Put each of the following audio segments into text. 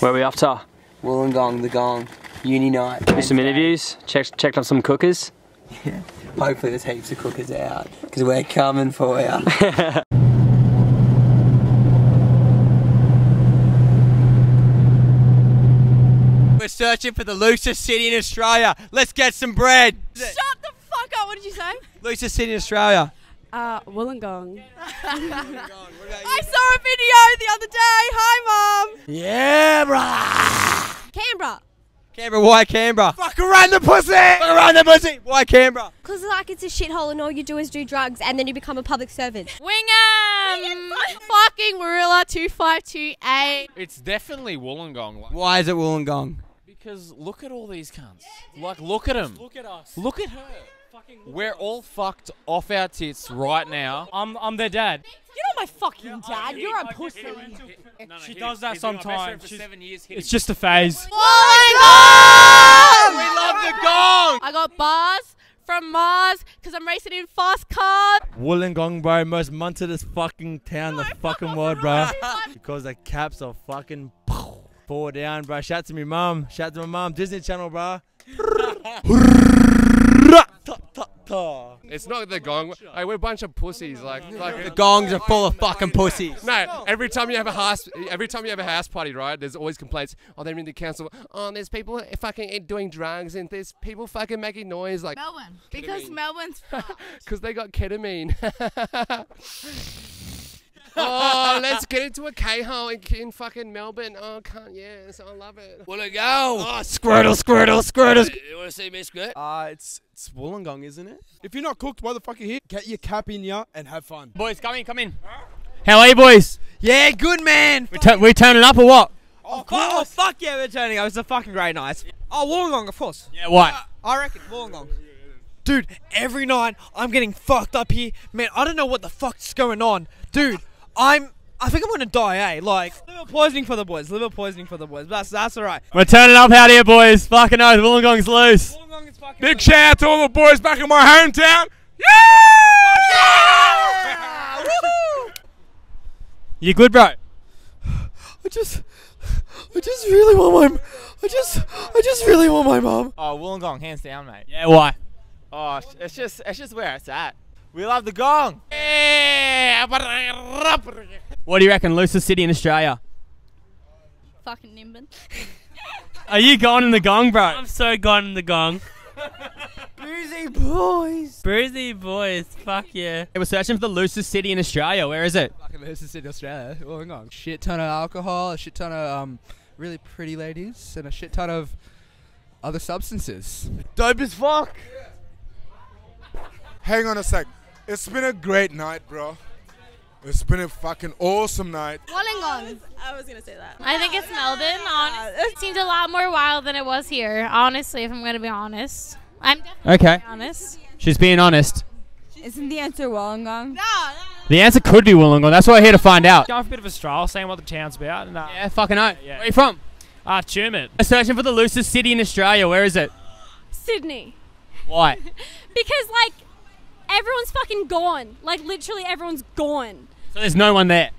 Where are we after? Wollongong, the gong, uni night. Do some interviews. Checked checked on some cookers. Yeah, Hopefully there's heaps of cookers out, because we're coming for you. We're searching for the loosest city in Australia. Let's get some bread. Shut the fuck up! What did you say? Loosest city in Australia. Uh, Wollongong. I saw a video the other day. Hi, mum. Yeah, brah. Canberra. Canberra, why Canberra? Fuck around the pussy! Fuck around the pussy! Why Canberra? Because like it's a shithole and all you do is do drugs and then you become a public servant. Wingham. Fucking Warilla two five two eight. It's definitely Wollongong. Why is it Wollongong? because look at all these cunts. Like, look at them. Look at us. Look at her. We're all fucked off our tits right now. I'm, I'm their dad. You're not my fucking dad. You're a pussy. She does that sometimes. She's- It's just a phase. Wollongong. We love the gong! I got bars from Mars because I'm racing in fast cars. Wollongong, bro, most muntedest fucking town in the fucking world, bro. because the caps are fucking four down, bro. Shout to me mum. Shout to my mum. Disney Channel, bro. It's not the gong. Hey, we're a bunch of pussies. Like, The gongs are full of fucking pussies. no. Every time you have a house, every time you have a house party, right? There's always complaints. Oh, they're in the council. Oh, there's people fucking doing drugs, and there's people fucking making noise. Like, Melbourne. Because Melbourne's because they got ketamine. oh, let's get into a K-hole in, in fucking Melbourne. Oh, can't. Yes, I love it. Will it go? Oh, squirtle, squirtle, squirtle. You want to see me squirt? Uh, it's it's Wollongong, isn't it? If you're not cooked, motherfucker, here, get your cap in ya and have fun. Boys, come in, come in. How are you, boys? Yeah, good man. We, tu- we turning up or what? Of Oh, fuck yeah, we're turning up. It's a fucking great night. Oh, Wollongong, of course. Yeah, what? I reckon Wollongong. Dude, every night I'm getting fucked up here. Man, I don't know what the fuck's going on. Dude, I'm. I think I'm gonna die, eh? Like, liver poisoning for the boys. Liver poisoning for the boys. That's that's alright. We're turning up out here, boys. Fucking oath, Wollongong's loose. Wollongong is fucking. Big shout out to all the boys back in my hometown. You good, bro? I just. I just really want my. I just. I just really want my mom. Oh, Wollongong, hands down, mate. Yeah, why? Oh, it's just it's just where it's at. We love the gong. What do you reckon, loosest city in Australia? Fucking Nimbin. Are you gone in the gong, bro? I'm so gone in the gong. Boozy boys. Bruisey boys, fuck yeah. We're searching for the loosest city in Australia. Where is it? Fucking loosest city in Australia. Wollongong. Shit ton of alcohol, a shit ton of um, really pretty ladies, and a shit ton of other substances. Dope as fuck. Hang on a sec. It's been a great night, bro. It's been a fucking awesome night. Wollongong. I was gonna say that. I think it's Melbourne. Honestly. It seemed a lot more wild than it was here. Honestly, if I'm gonna be honest. I'm definitely Okay. honest. She's being honest. Isn't the answer Wollongong? No. The answer could be Wollongong. That's what I'm here to find out. Going for a bit of a stroll, seeing what the town's about. And, uh, Yeah, fucking oath. Yeah. Where are you from? Ah, Tumut. We're searching for the loosest city in Australia. Where is it? Sydney. Why? Because like everyone's fucking gone. Like literally everyone's gone. So there's no one there.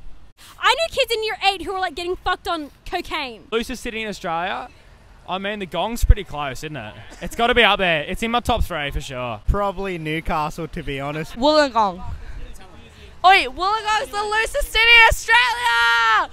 I knew kids in year eight who were like getting fucked on cocaine. Loosest city in Australia. I mean, the gong's pretty close, isn't it? It's got to be up there. It's in my top three for sure. Probably Newcastle, to be honest. Wollongong. Oi, Wollongong's the loosest city in Australia.